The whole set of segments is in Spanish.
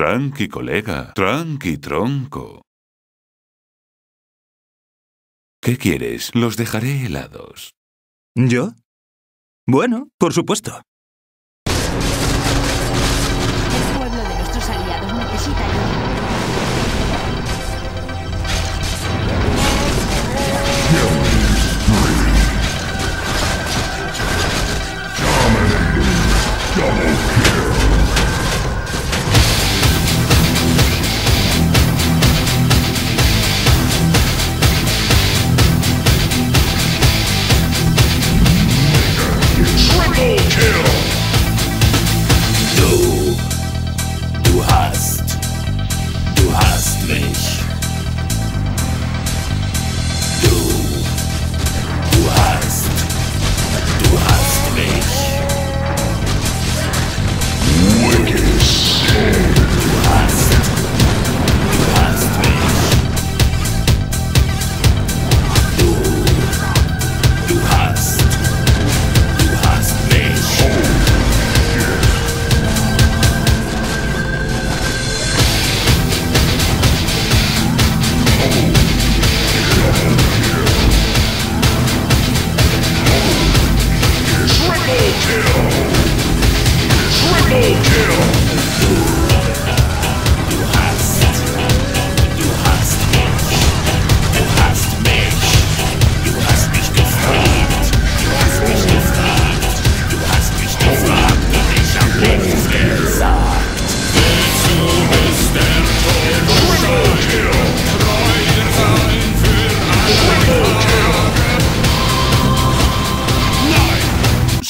Tranqui, colega. Tranqui, tronco. ¿Qué quieres? Los dejaré helados. ¿Yo? Bueno, por supuesto. Double kill!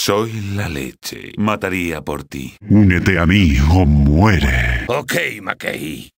Soy la leche. Mataría por ti. Únete a mí o muere. Ok, McKay.